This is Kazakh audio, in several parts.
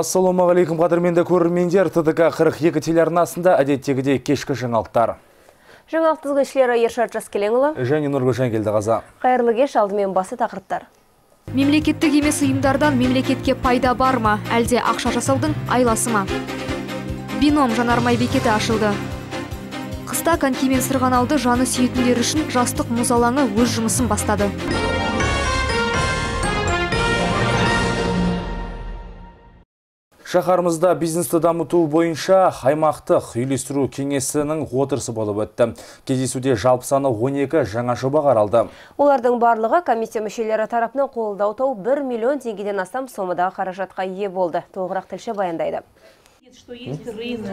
Ассалаумағалейкум қадірменді көрермендер ТДК 42 телеарнасында әдеттегідей кешкі жаңалықтар. Жаңалық тізгіншілері Ершат Жаскелеңұлы Және Нұргүлжан келді қаза. Қайырлы кеш алдымен басы тақырыптар. Мемлекеттік емес ұйымдардан мемлекетке пайда бар ма, әлде ақша жасаудың айласы ма? Бином жанармай бекеті ашылды. Қыста конькимен сырғанауды жаны сүйетіндер үшін жастық мұз алаңы өз жұмысын бастады. Шақарымызда бизнесті дамыту бойынша аймақтық үйлестіру кеңесінің отырысы болып өтті. Кездесуде жалпы саны 12 жаңа жоба қаралды. Олардың барлығы комиссия мүшелері тарапынан қолдау тауып 1 миллион теңгеден астам сомадағы қаражатқа ие болды. Толығырақ тілші баяндайды.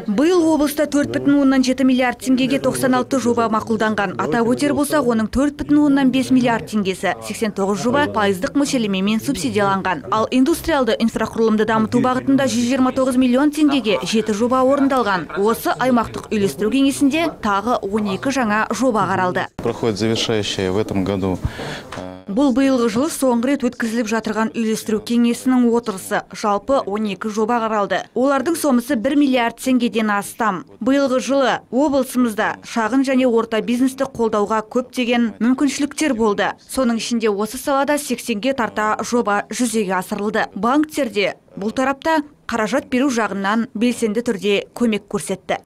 Биыл облыста 4,7 миллиард теңгеге 96 жоба мақұлданған. Атап өтер болсақ, оның 4,5 миллиард теңгесі 89 жоба пайыздық мөлшерлемемен субсидияланған. Ал индустриалды инфрақұрылымды дамыту бағытында 129 миллион теңгеге 7 жоба орындалған. Осы аймақтық үйлестіру кеңесінде тағы 12 жаңа жоба қаралды. Проходит завершающая в этом году Бұл биылғы жылы соңғы рет өткізіліп жатырған үйлестіру кеңесінің отырысы жалпы 12 жоба қаралды. Олардың сомасы 1 миллиард теңгеден астам. Биылғы жылы облысымызда шағын және орта бизнесті қолдауға көптеген мүмкіншіліктер болды. Соның ішінде осы салада 80-ге тарта жоба жүзеге асырылды. Банктерде бұл тарапта қаражат беру жағынан белсенді түрде көмек көрсетті.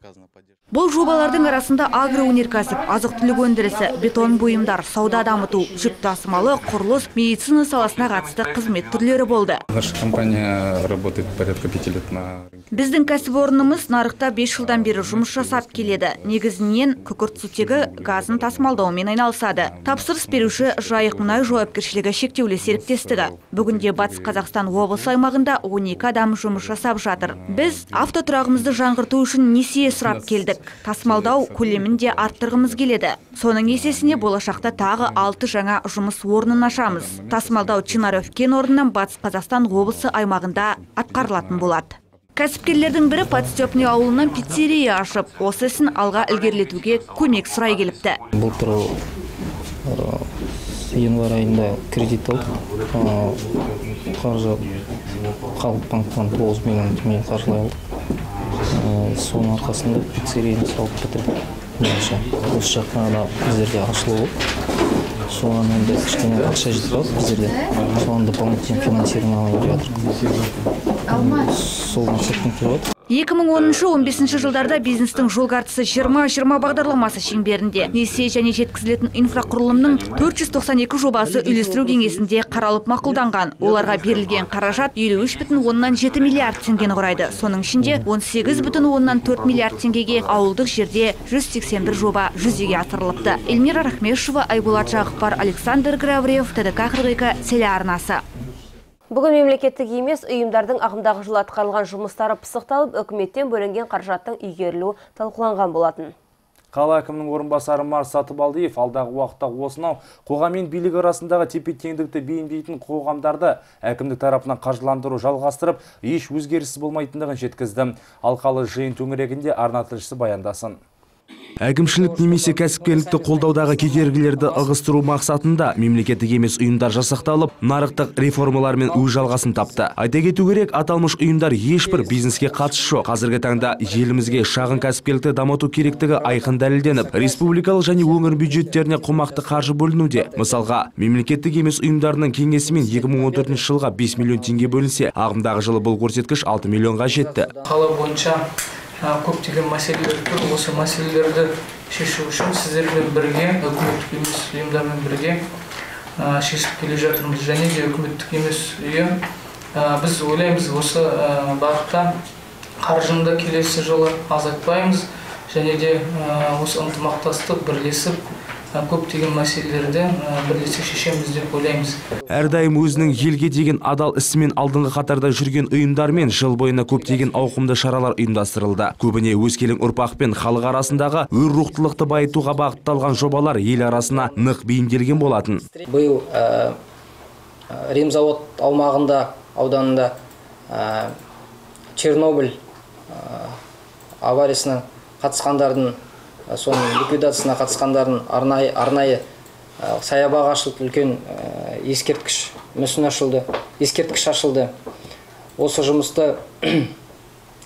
Бұл жобалардың арасында агроөнеркәсіп, азық-түлік өндірісі, бетон бұйымдар, сауда дамыту, жүк тасымалы, құрылыс, медицина саласына қатысты қызмет түрлері болды. наша компания работает порядка пяти лет на. Біздің кәсіпорнымыз нарықта 5 жылдан бері жұмыс жасап келеді. Негізінен күкіртсутегі газын тасымалдаумен айналысады. Тапсырыс беруші жайық мұнай жауапкершілігі шектеулі серіктестігі. Бүгінде Батыс Қазақстан облысы аймағында 12 адам жұмыс жасап жатыр. Біз автотұрағымызды жаңғырту үшін несие сұрап келдік. Тасымалдау көлемін де арттырғымыз келеді. Соның есесіне болашақта тағы 6 жаңа жұмыс орнын ашамыз. Тасымалдау Чинарев кен орнынан Батыс Қазақстан облысы аймағында атқарылатын болады. Кәсіпкерлердің бірі Подстепный ауылынан пиццерия ашып, осы ісін алға ілгерілетуге көмек сұрай келіпті. былтыр январь айында кредит алдық қаржы халық банктан тоғыз миллион теңге қаржылай алдық соның арқасында пиццерияны салып бітірдік бойынша осы жақта ана біздерде ашылуы соған енді кішкене ақша жетіп қалды біздерде соған дополнительный финансирование алып жатырмыз. Сол мақсатпен келіп 2010-15 жылдарда бизнестің жол картасы 20-20 бағдарламасы шеңберінде несие және жеткізілетін инфрақұрылымның 492 жобасы үйлестіру кеңесінде қаралып мақұлданған. Оларға берілген қаражат 53,7 миллиард теңгені құрайды. Соның ішінде 18,4 миллиард теңгеге ауылдық жерде 181 жоба жүзеге асырылыпты. Эльмира Рахмешева, Айболат Жағыпар, Александр Гравриев, ТДК 42 телеарнасы. Бүгін мемлекеттік емес ұйымдардың ағымдағы жыл атқарылған жұмыстары пысықталып, үкіметтен бөлінген қаражаттың игерілуі талқыланған болатын. Қала әкімінің орынбасары Марс Сатыбалдиев алдағы уақытта осынау қоғам мен билік арасындағы тепе-теңдікті бейімдейтін қоғамдарды әкімдік тарапынан қаржыландыру жалғастырып, еш өзгеріссіз болмайтындығын жеткізді. Алқалы жиын төңірегінде арна баяндасын. Әкімшілік немесе кәсіпкерлікті қолдаудағы кедергілерді ығыстыру мақсатында мемлекеттік емес ұйымдар жасақталып, нарықтық реформалармен өз жалғасын тапты. Айта кету керек, аталмыш ұйымдар ешбір бизнеске қатысы жоқ. Қазіргі таңда елімізге шағын кәсіпкерлікті дамыту керектігі айқын дәлелденіп, республикалық және өңір бюджеттеріне қомақты қаржы бөлінуде. Мысалға, мемлекеттік емес ұйымдарының кеңесімен 2014 жылға 5 миллион теңге бөлінсе, ағымдағы жылы бұл көрсеткіш 6 миллионға жетті. қала бойынша көптеген мәселелер тұр осы мәселелерді шешу үшін сіздермен бірге үкіметтік емес ұйымдармен бірге шешіп келе жатырмыз және де үкіметтік емес ұйым біз ойлаймыз осы бағытта қаржыны да келесі жылы азайтпаймыз және де осы ынтымақтастық бірлесіп көптеген мәселелерді ә, бірлесе шешеміз деп ойлаймыз әрдайым өзінің елге деген адал ісімен алдыңғы қатарда жүрген ұйымдармен жыл бойына көптеген ауқымды шаралар ұйымдастырылды. Көбіне өскелең ұрпақ пен халық арасындағы өр рухтылықты байытуға бағытталған жобалар ел арасына нық бейімделген болатын. биыл ә, ә, ремзавод аумағында ауданында ә, чернобыль ә, авариясына қатысқандардың соның ликвидациясына қатысқандардың арнайы арнайы ә, саябақ ашылды үлкен ә, ескерткіш мүсін ашылды ескерткіш ашылды. Осы жұмысты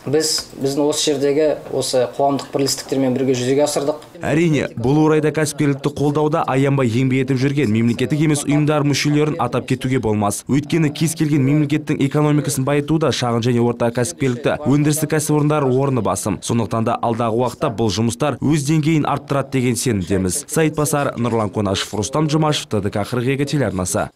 біз біздің осы жердегі осы қоғамдық бірлестіктермен бірге жүзеге асырдық. Әрине бұл орайда кәсіпкерлікті қолдауда аянбай еңбек етіп жүрген мемлекеттік емес ұйымдар мүшелерін атап кетуге болмас. Өйткені кез келген мемлекеттің экономикасын байытуда шағын және орта кәсіпкерлікті өндірістік кәсіпорындар орны басым. Сондықтан да алдағы уақытта бұл жұмыстар өз деңгейін арттырады деген сенімдеміз. Саид басар нұрлан қонашев рустам жұмашев тдк қырық екі телеарнасы.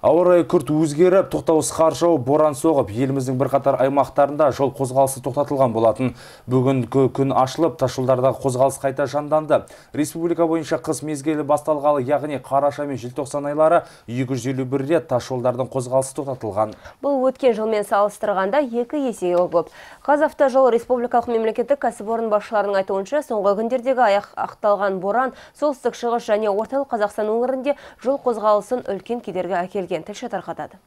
Ауа райы күрт өзгеріп, тоқтаусыз қар жауып, боран соғып, еліміздің бірқатар аймақтарында жол қозғалысы тоқтатылған болатын. Бүгін күн ашылып, тасжолдардағы қозғалыс қайта жанданды. Республика бойынша қыс мезгілі басталғалы, яғни қараша мен желтоқсан айлары 251 рет тасжолдардың қозғалысы тоқтатылған. Бұл өткен жылмен салыстырғанда екі есеге көп. Қазавтожол республикалық мемлекеттік кәсіпорын басшыларының айтуынша, соңғы күндердегі аяқ ақталған боран солтүстік шығыс және орталық Қазақстан өңірінде жол қозғалысын үлкен кедергі әкелген келген тілші тарқатады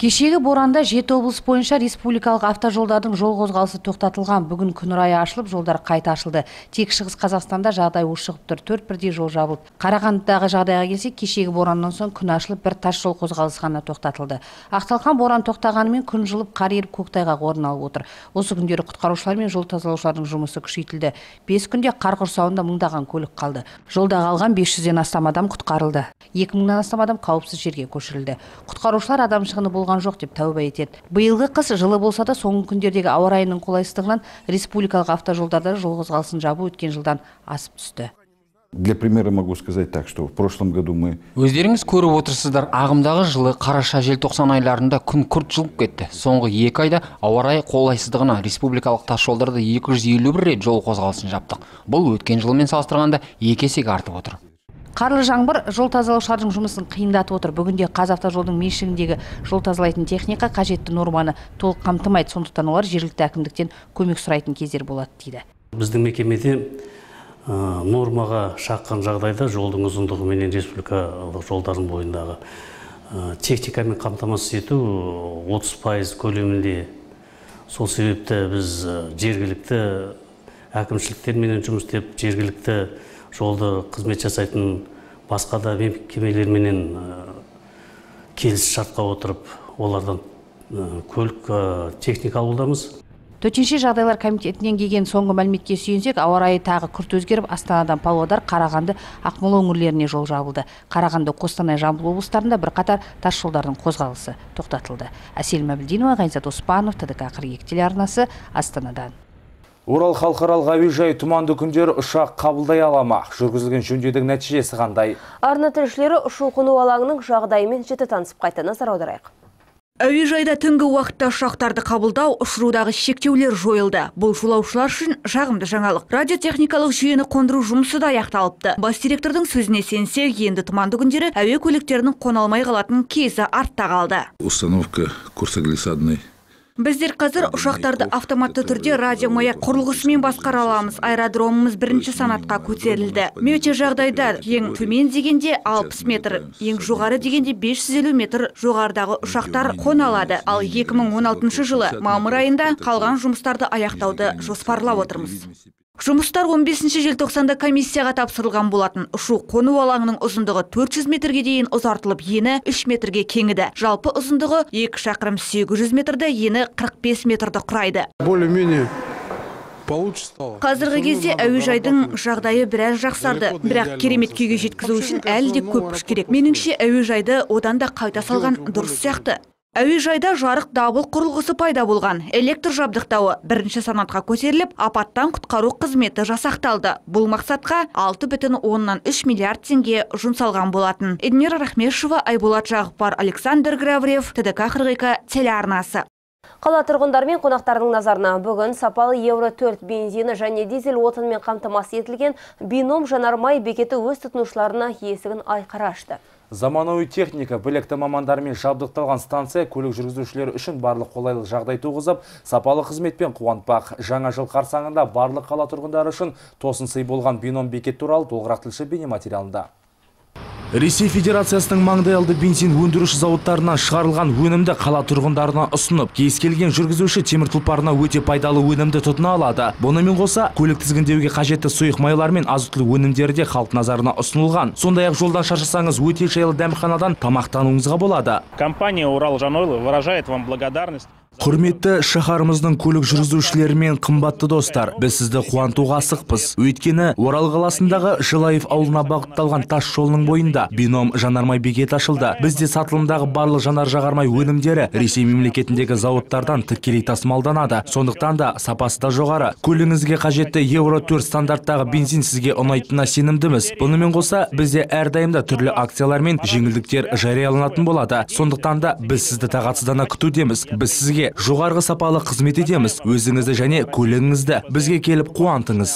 Кешегі боранда жеті облыс бойынша республикалық автожолдардың жол қозғалысы тоқтатылған. Бүгін күн райы ашылып, жолдар қайта ашылды. Тек шығыс Қазақстанда жағдай ушығып тұр, төрт бірдей жол жабылды. Қарағандыдағы жағдайға келсек, кешегі бораннан соң күн ашылып, бір тас жол қозғалысы ғана тоқтатылды. Ақталған боран тоқтағанымен күн жылып, қар еріп көктайғақ орын алып отыр. Осы күндері құтқарушылар мен жол тазалаушылардың жұмысы күшейтілді. Бес күнде қар құрсауында мыңдаған көлік қалды. Жолда қалған 500-ден астам адам құтқарылды. 2000-нан астам адам қауіпсіз жерге көшірілді. Құтқарушылар адам шығыны болған жоқ деп тәуба етеді биылғы қыс жылы болса да соңғы күндердегі ауа райының қолайсыздығынан республикалық автожолдарда жол қозғалысын жабу өткен жылдан асып түсті Для примера могу сказать так, что в прошлом году мы... Өздеріңіз көріп отырсыздар, ағымдағы жылы қараша-желтоқсан айларында күн күрт жылып кетті. Соңғы екі айда ауа райы қолайсыздығына республикалық тасжолдарда 251 рет жол қозғалысын жаптық. Бұл өткен жылмен салыстырғанда екі есеге артып отыр. Қарлы жаңбыр жол тазалаушылардың жұмысын қиындатып отыр. Бүгінде Қазавтожолдың меншігіндегі жол тазалайтын техника қажетті норманы толық қамтымайды. Сондықтан олар жергілікті әкімдіктен көмек сұрайтын кездер болады дейді. Біздің мекемеде нормаға шаққан жағдайда жолдың ұзындығы менен республикалық жолдардың бойындағы техникамен қамтамасыз ету 30 пайыз көлемінде сол себепті біз жергілікті әкімшіліктерменен жұмыс істеп жергілікті жолды қызмет жасайтын басқа да мекемелерменен келісім шартқа отырып олардан көлік техника алудамыз төтенше жағдайлар комитетінен келген соңғы мәліметке сүйенсек ауа райы тағы күрт өзгеріп астанадан павлодар қарағанды ақмола өңірлеріне жол жабылды. Қарағанды қостанай жамбыл облыстарында бірқатар тас жолдардың қозғалысы тоқтатылды. Әсел мәбілдинова ғайнзат оспанов тдк қырық екі телеарнасы астанадан. Орал халықаралық әуежайы тұманды күндері ұшақ қабылдай ала ма? Жүргізілген жөндеудің нәтижесі қандай? Арна тілшілері ұшу қону алаңының жағдайымен жіті танысып қайта назар аударайық. Әуежайда түнгі уақытта ұшақтарды қабылдау ұшырудағы шектеулер жойылды. Бұл жолаушылар үшін жағымды жаңалық. Радиотехникалық жүйені қондыру жұмысы да аяқталыпты. Бас директордың сөзіне сенсек, енді тұманды күндері әуе көліктерінің қона алмай қалатын кезі артта қалды. Установка курсоглиссадной Біздер қазір ұшақтарды автоматты түрде радиомаяк құрылғысымен басқара аламыз. Аэродромымыз бірінші санатқа көтерілді. Мөте жағдайда ең төмен дегенде 60 метр, ең жоғары дегенде 550 метр жоғарыдағы ұшақтар қона алады. Ал 2016 жылы мамыр айында қалған жұмыстарды аяқтауды жоспарлап отырмыз. Жұмыстар 15 желтоқсанда комиссияға тапсырылған болатын. Ұшу қону алаңының ұзындығы 400 метрге дейін ұзартылып, ені 3 метрге кеңіді. Жалпы ұзындығы 2 шақырым 800 метрді, ені 45 метрді құрайды. Қазіргі кезде әуежайдың жағдайы біраз жақсарды, бірақ керемет күйге жеткізу үшін әлі де көп күш керек. Меніңше әуежайды одан да қайта салған дұрыс сияқты. Әуежайда жарық дабыл құрылғысы пайда болған. Электр жабдықтауы бірінші санатқа көтеріліп, апаттан құтқару қызметі жасақталды. Бұл мақсатқа 6,3 миллиард теңге жұмсалған болатын. Эдмира Рахмешева, Айболат Жағыпар, Александр Граврев, ТДК 42 телеарнасы. Қала тұрғындар мен қонақтардың назарына бүгін сапалы евро 4 бензині және дизель отынмен қамтамасыз етілген бином жанармай бекеті өз тұтынушыларына есігін айқара ашты. Заманауи техника, білекті мамандармен жабдықталған станция көлік жүргізушілері үшін барлық қолайлық жағдай туғызып, сапалы қызметпен қуантпақ. Жаңа жыл қарсаңында барлық қала тұрғындары үшін тосын сый болған бином бекет туралы толығырақ тілші бейнематериалында. Ресей Федерациясының маңдайалды бензин өндіруші зауыттарынан шығарылған өнімді қала тұрғындарына ұсынып, кез келген жүргізуші темір тұлпарына өте пайдалы өнімді тұтына алады. Бұнымен қоса, көлік тізгіндеуге қажетті сұйық майлар мен азық-түлік өнімдері де халық назарына ұсынылған. Сондай-ақ жолдан шаршасаңыз өте жайлы дәмханадан тамақтануыңызға болады. Компания Урал Жанойл выражает вам благодарность. Құрметті шаһарымыздың көлік жүргізушілері мен қымбатты достар, біз сізді қуантуға асықпыз. Өйткені Орал қаласындағы Жылаев ауылына бағытталған тас жолының бойында бином жанармай бекет ашылды. Бізде сатылымдағы барлық жанар жағармай өнімдері Ресей мемлекетіндегі зауыттардан тікелей тасымалданады. Сондықтан да сапасы да жоғары. Көлігіңізге қажетті Евро 4 стандарттағы бензин сізге ұнайтынына сенімдіміз. Бұнымен қоса бізде әрдайымда түрлі акциялар мен жеңілдіктер жарияланатын болады. Сондықтан да біз сізді тағатсыздана күтудеміз. Біз сізге жоғарғы сапалы қызмет етеміз өзіңізді және көлігіңізді. Бізге келіп қуантыңыз.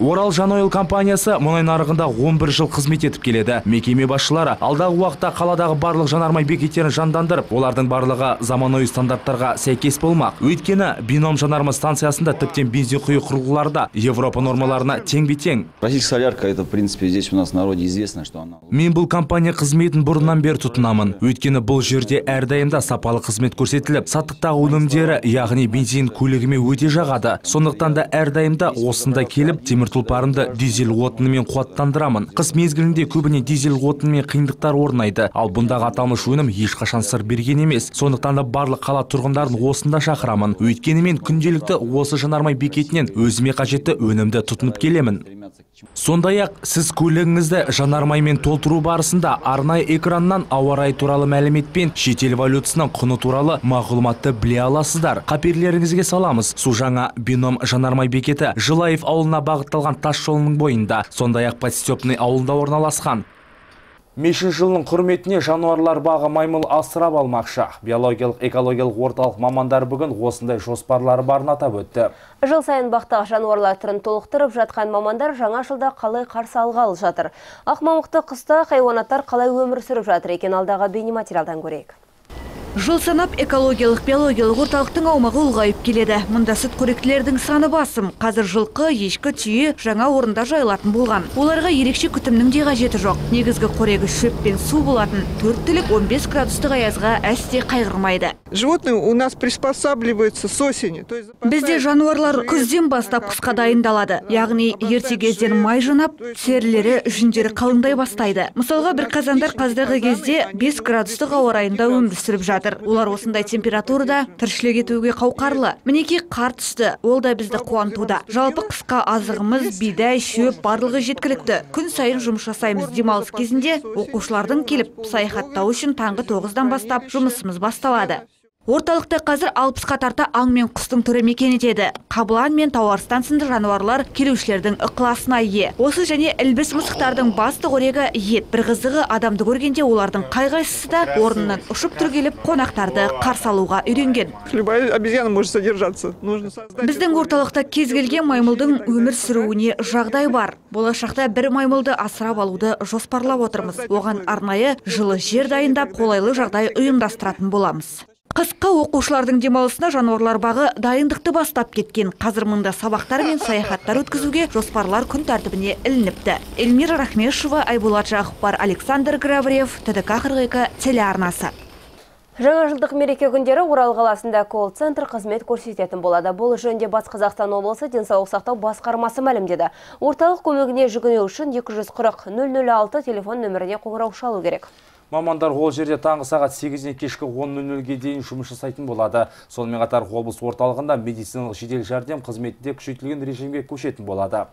Орал жанойл компаниясы мұнай нарығында 11 жыл қызмет етіп келеді. Мекеме басшылары алдағы уақытта қаладағы барлық жанармай бекеттерін жандандырып олардың барлығы заманауи стандарттарға сәйкес болмақ. Өйткені бином жанармай станциясында тіптен бензин құю құрылғылары да европа нормаларына теңбе тең? Российская солярка это в принципе здесь у нас в народе известно что она мен бұл компания қызметін бұрыннан бері тұтынамын. Өйткені бұл жерде әрдайымда сапалы қызмет көрсетіліп саттықтағы өнімдері яғни бензин көлігіме өте жағады. Сондықтан да әрдайымда осында келіп темір тұлпарымды дизель отынымен қуаттандырамын. Қыс мезгілінде көбіне дизель отынымен қиындықтар орнайды. Ал бұндағы аталмыш өнім ешқашан сыр берген емес. Сондықтан да барлық қала тұрғындарын осында шақырамын. Өйткені мен күнделікті осы жанармай бекетінен өзіме қажетті өнімді тұтынып келемін. Сондай ақ сіз көлігіңізді жанармаймен толтыру барысында арнайы экраннан ауа райы туралы мәлімет пен шетел валютасының құны туралы мағлұматты біле аласыздар қаперіңізге саламыз су жаңа бином жанармай бекеті жылаев ауылына бағытталған тас жолының бойында сондай ақ подстепный ауылында орналасқан Мешін жылының құрметіне жануарлар бағы маймыл асырап алмақшы. Биологиялық экологиялық орталық мамандар бүгін осындай жоспарлары барын атап өтті. Жыл сайын бақтағы жануарлар түрін толықтырып жатқан мамандар жаңа жылда қалай қарсы алғалы жатыр. Ақмамықты қыста хайуанаттар қалай өмір сүріп жатыр екен алдағы бейнематериалдан көрейік. Жыл санап экологиялық биологиялық орталықтың аумағы ұлғайып келеді. Мұнда сүтқоректілердің саны басым. Қазір жылқы, ешкі, түйе жаңа орында жайылатын болған. Оларға ерекше күтімнің де қажеті жоқ. Негізгі қорегі шөп пен су болатын. Төрт түлік 15 градустық аязға әсте қайғырмайды. Животные у нас приспосабливаются с осени. То есть Бізде жануарлар күзден бастап қысқа дайындалады. Яғни ерте кезден май жинап, терілері, жүндері қалыңдай бастайды. Мысалға бір қазандар қазіргі кезде 5 градустық ауа райында өмір сүріп жатыр олар осындай температурада тіршілік етуге қауқарлы. Мінекей қар түсті. Ол да бізді қуантуда. Жалпы қысқа азығымыз бидай шөп барлығы жеткілікті. Күн сайын жұмыс жасаймыз. Демалыс кезінде оқушылардың келіп саяхаттау үшін таңғы тоғыздан бастап жұмысымыз басталады. Орталықта қазір алпысқа тарта аң мен құстың түрі мекен етеді. Қабылан мен тауарстан сынды жануарлар келушілердің ықыласына ие. Осы және ілбіс мысықтардың басты қорегі ет. Бір қызығы адамды көргенде олардың қай-қайсысы да орнынан ұшып түргеліп қонақтарды қарсы алуға үйренген. Любая обезьяна может содержаться. Нужно создать... Біздің орталықта кез келген маймылдың өмір сүруіне жағдай бар. Болашақта бір маймылды асырап алуды жоспарлап отырмыз. Оған арнайы жылы жер дайындап қолайлы жағдай ұйымдастыратын боламыз. Қысқы оқушылардың демалысына жануарлар бағы дайындықты бастап кеткен. Қазір мұнда сабақтар мен саяхаттар өткізуге жоспарлар күн тәртібіне ілініпті. Эльмира Рахмешева, Айболат Жақыпбар, Александр Гравриев, ТДК 42 телеарнасы. Жаңа жылдық мереке күндері Орал қаласында колл-центр қызмет көрсететін болады. Бұл жөнінде Батыс Қазақстан облысы денсаулық сақтау басқармасы мәлімдеді. Орталық көмегіне жүгіну үшін 240 006 телефон нөміріне қоңырау шалу керек. Мамандар ол жерде таңғы сағат 8-ден кешкі 10.00-ге дейін жұмыс жасайтын болады. Сонымен қатар облыс орталығында медициналық жедел жәрдем қызметінде күшейтілген режимге көшетін болады.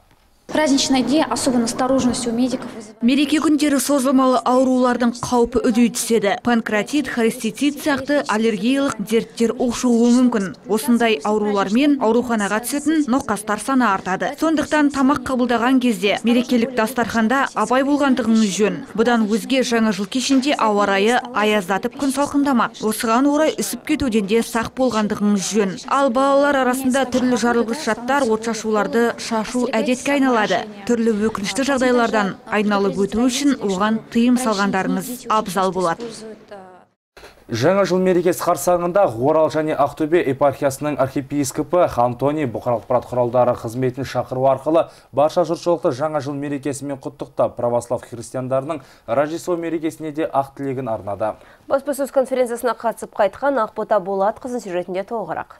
Праздничные дни особо настороженность у медиков. Мереке күндері созылмалы аурулардың қаупі үдей түседі. Панкратит, холецистит сияқты аллергиялық дерттер ушығуы мүмкін. Осындай аурулармен ауруханаға түсетін науқастар саны артады. Сондықтан тамақ қабылдаған кезде мерекелік дастарханда абай болғандығыңыз жөн. Бұдан өзге жаңа жыл кешінде ауа райы аяздатып күн салқындамақ. Осыған орай үсіп кетуден де сақ болғандығыңыз жөн. Ал балалар арасында түрлі жарылғыш заттар, отшашуларды шашу әдетке айналады түрлі өкінішті жағдайлардан айналып өту үшін оған тыйым салғандарыңыз абзал болады Жаңа жыл мерекесі қарсаңында Орал және Ақтөбе епархиясының архиепископы Антоний бұқаралық ақпарат құралдары қызметін шақыру арқылы барша жұртшылықты жаңа жыл мерекесімен құттықтап православ христиандарының Рождество мерекесіне де ақ тілегін арнады. Баспасөз конференциясына қатысып қайтқан Ақбота Болат қызын сюжетінде толығырақ.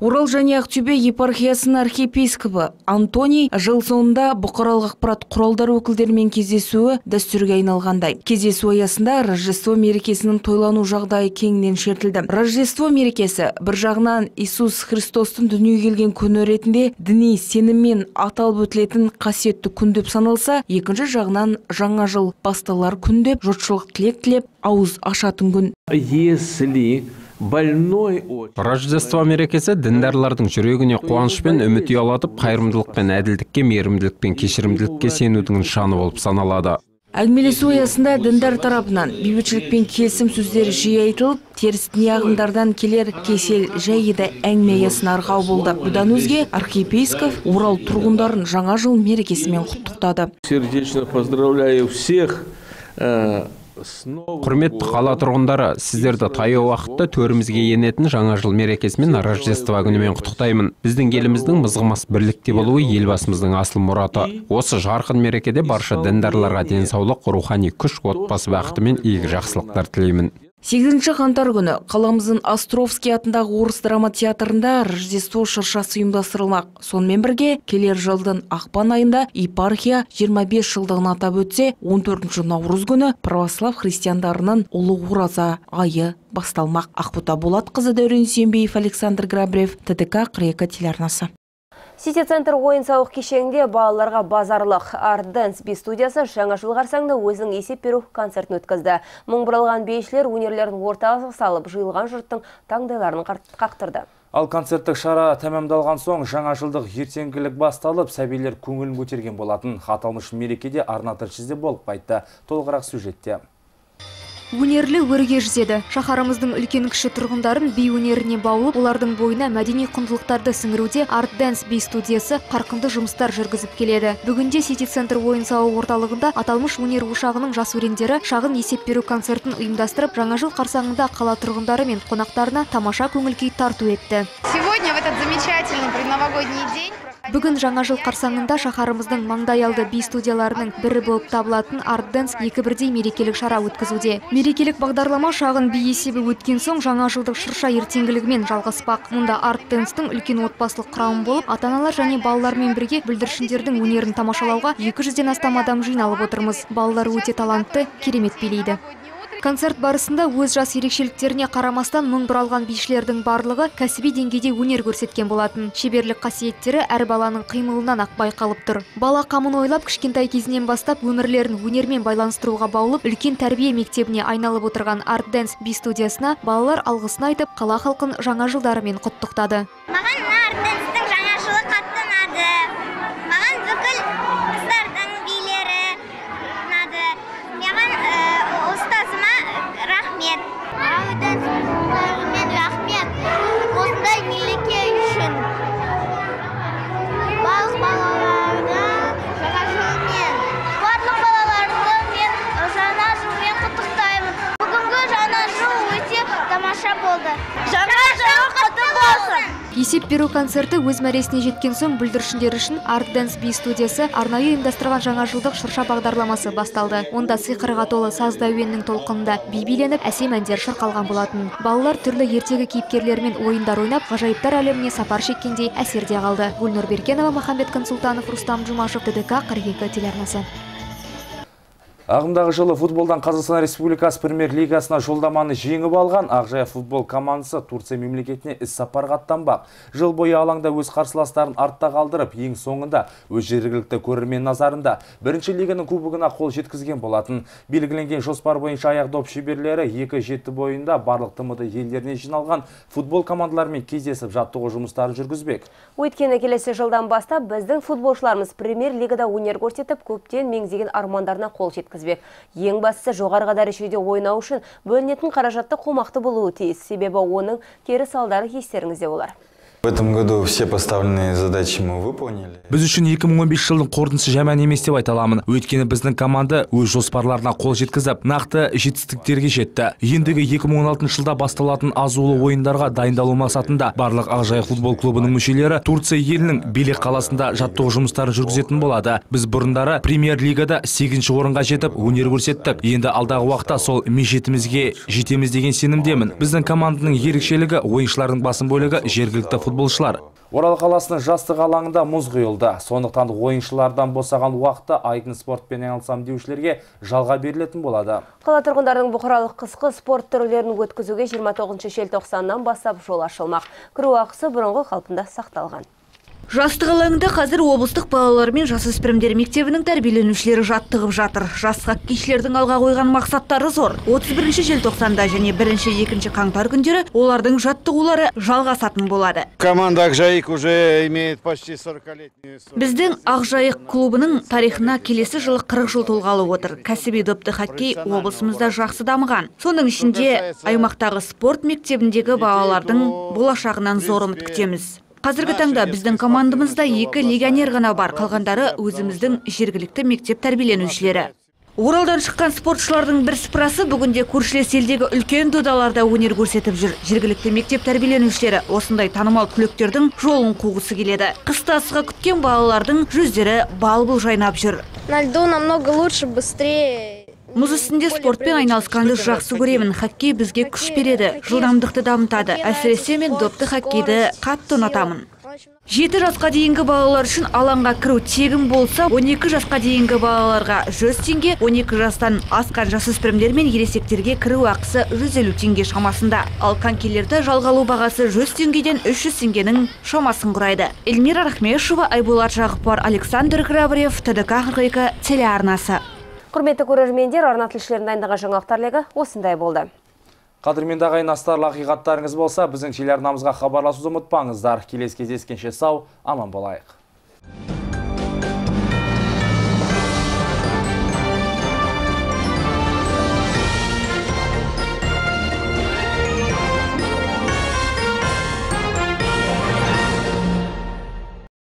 Орал және Ақтөбе епархиясының архиепископы Антоний жыл соңында бұқаралық ақпарат құралдары өкілдерімен кездесуі дәстүрге айналғандай. Кездесу аясында Рождество мерекесінің тойлану жағдайы кеңінен шертілді. Рождество мерекесі бір жағынан Иисус Христостың дүниеге келген күні ретінде діни сеніммен аталып өтілетін қасиетті күн деп саналса, екінші жағынан жаңа жыл басталар күн деп жұртшылық тілек тілеп ауыз ашатын күн. Если Рождество мерекесі діндарлардың жүрегіне қуаныш пен үміт ұялатып, қайырымдылық пен әділдікке, мейірімділік пен кешірімділікке сенудің нышаны болып саналады. Әңгімелесу аясында діндар тарапынан бейбітшілік пен келісім сөздері жиі айтылып, теріс діни ағымдардан келер кесел жайы да әңгіме аясына арқау болды. Бұдан өзге архиепископ Орал тұрғындарын жаңа жыл мерекесімен құттықтады. Сердечно поздравляю всех э, Құрметті қала тұрғындары, сіздерді таяу уақытта төрімізге енетін жаңа жыл мерекесімен Рождество күнімен құттықтаймын. Біздің еліміздің мызғымас бірлікте болуы елбасымыздың асыл мұраты. Осы жарқын мерекеде барша діндарларға денсаулық, рухани күш, отбасы бақыты мен игі жақсылықтар тілеймін. 8 қаңтар күні қаламыздың Астровский атындағы орыс драма театрында Рождество шыршасы ұйымдастырылмақ. Сонымен бірге келер жылдың ақпан айында епархия 25 жылдығын атап өтсе, 14 наурыз күні православ христиандарының ұлы ораза айы басталмақ. Ақбота Болатқызы Дәурен Сенбеев, Александр Грабрев, ТДК 42 телеарнасы. Сити-центр ойын-сауық кешеңде балаларға базарлық Art Dance би студиясы жаңа жыл қарсаңында өзінің есеп беру концертін өткізді. Мың бұралған бейшілер өнерлерін ортаға салып, жиылған жұрттың таңдайларын қақтырды. Ал концерттік шара тәмамдалған соң жаңа жылдық ертеңгілік басталып, сәбилер көңілін көтерген болатын. Аталмыш мерекеде арна тілшісі болып қайтты. Толығырақ сюжетте. Өнерлі өрге жүзеді. Шаһарымыздың үлкен кіші тұрғындарын би өнеріне баулып, олардың бойына мәдени құндылықтарды сіңіруде Art Dance би студиясы қарқынды жұмыстар жүргізіп келеді. Бүгінде Сити Центр ойын сауық орталығында аталмыш өнер ошағының жас өрендері шағын есеп беру концертін ұйымдастырып, жаңа жыл қарсаңында қала тұрғындары мен қонақтарына тамаша көңіл күй тарту етті. Сегодня в этот замечательный предновогодний день Бүгін жаңа жыл қарсаңында шаһарымыздың маңдайалды би студияларының бірі болып табылатын Art Dance екі бірдей мерекелік шара өткізуде. Мерекелік бағдарлама шағын би есебі өткен соң жаңа жылдық шырша ертеңгілігімен жалғаспақ. Мұнда Art Dance-тың үлкен отбасылық құрамы болып, ата-аналар және балалармен бірге бүлдіршіндердің өнерін тамашалауға 200-ден астам адам жиналып отырмыз. Балалар өте талантты, керемет билейді. Концерт барысында өз жас ерекшеліктеріне қарамастан мың бұралған бишілердің барлығы кәсіби деңгейде өнер көрсеткен болатын. Шеберлік қасиеттері әр баланың қимылынан ақ байқалып тұр. Бала қамын ойлап кішкентай кезінен бастап өмірлерін өнермен байланыстыруға баулып, үлкен тәрбие мектебіне айналып отырған Art Dance би студиясына балалар алғысын айтып, қала халқын жаңа жылдарымен құттықтады. Маған Есеп беру концерті өз мәресіне жеткен соң бүлдіршіндер үшін Art Dance би студиясы арнайы ұйымдастырған жаңа жылдық шырша бағдарламасы басталды. Онда сиқырға толы сазды әуеннің толқынында би биленіп, әсем әндер шырқалған болатын. Балалар түрлі ертегі кейіпкерлерімен ойындар ойнап, ғажайыптар әлеміне сапар шеккендей әсерде қалды. Гүлнұр Беркенова, Махамбет Консултанов, Рустам Жұмашев, ТДК 42 телеарнасы. Ағымдағы жылы футболдан Қазақстан Республикасы премьер-лигасына жолдаманы жеңіп алған Ақжайық футбол командасы Турция мемлекетіне іс сапарға аттанбақ. Жыл бойы алаңда өз қарсыластарын артта қалдырып, ең соңында өз жергілікті көрермен назарында бірінші лиганың кубогына қол жеткізген болатын. Белгіленген жоспар бойынша аяқ доп шеберлері 2-7 бойында барлық тмд елдеріне жиналған футбол командаларымен кездесіп жаттығу жұмыстарын жүргізбек. Өйткені келесі жылдан бастап біздің футболшыларымыз премьер-лигада өнер көрсетіп, көптен меңзеген армандарына қол жеткізбек. Ең бастысы жоғарғы дәрежеде ойнау үшін бөлінетін қаражатты қомақты болуы тиіс. Себебі оның кері салдары естеріңізде болар. В этом году все поставленные задачи мы выполнили. біз үшін 2015 жылдың қорытындысы жаман емес деп айта аламын. Өйткені біздің команда өз жоспарларына қол жеткізіп нақты жетістіктерге жетті. Ендігі 2016 жылда басталатын азулы ойындарға дайындалу мақсатында барлық ақжайық футбол клубының мүшелері турция елінің белек қаласында жаттығу жұмыстарын жүргізетін болады. Біз бұрындары премьер лигада 8 орынға жетіп өнер көрсеттік. Енді алдағы уақытта сол межетімізге жетеміз деген сенімдемін. Біздің команданың ерекшелігі ойыншылардың басым бөлігі жергілікті футболшылар Орал қаласының жастық алаңында мұз құйылды. Сондықтан ойыншылардан босаған уақытта айдын спортпен айналысам деушілерге жалға берілетін болады. Қала тұрғындарының бұқаралық қысқы спорт түрлерін өткізуге 29 желтоқсаннан бастап жол ашылмақ. Кіру ақысы бұрынғы қалпында сақталған. Жастық алаңында қазір облыстық балалар мен жасөспірімдер мектебінің тәрбиеленушілері жаттығып жатыр. Жас хоккейшілердің алға қойған мақсаттары зор. 31 желтоқсанда және 1-2 қаңтар күндері олардың жаттығулары жалғасатын болады. Команда Ақжайық уже имеет почти 40-летнюю Біздің Ақжайық клубының тарихына келесі жылы 40 жыл толғалы отыр. Кәсіби допты хоккей облысымызда жақсы дамыған. Соның ішінде аймақтағы спорт мектебіндегі балалардың болашағынан зор үміт күтеміз. Қазіргі таңда біздің командамызда екі легионер ғана бар, қалғандары өзіміздің жергілікті мектеп тәрбиеленушілері. Оралдан шыққан спортшылардың бір сыпырасы бүгінде көршілес елдегі үлкен додаларда өнер көрсетіп жүр. Жергілікті мектеп тәрбиеленушілері осындай танымал түлектердің жолын қуғысы келеді. Қыста ысыға күткен балалардың жүздері бал-бұл жайнап жүр. На льду намного лучше, быстрее. Мұз үстінде спортпен айналысқанды жақсы көремін. Хоккей бізге күш береді, жылдамдықты дамытады. Әсіресе мен допты хоккейді қатты ұнатамын. Жеті жасқа дейінгі балалар үшін алаңға кіру тегін болса, 12 жасқа дейінгі балаларға 100 теңге, 12 жастан асқан жасөспірімдер мен ересектерге кіру ақысы 150 теңге шамасында. Ал конькилерді жалғалу бағасы 100 теңгеден 300 теңгенің шамасын құрайды. Эльмира Рахмешева, Айболат Жағыпар, Александр Грабарев, ТДК 42 телеарнасы. Құрметті көрермендер, арна тілшілерін дайындаған жаңалықтар легі осындай болды. Қадірменді ағайын астарлы ақиқаттарыңыз болса, біздің телеарнамызға хабарласуды ұмытпаңыздар. Келесі кездескенше сау, аман болайық.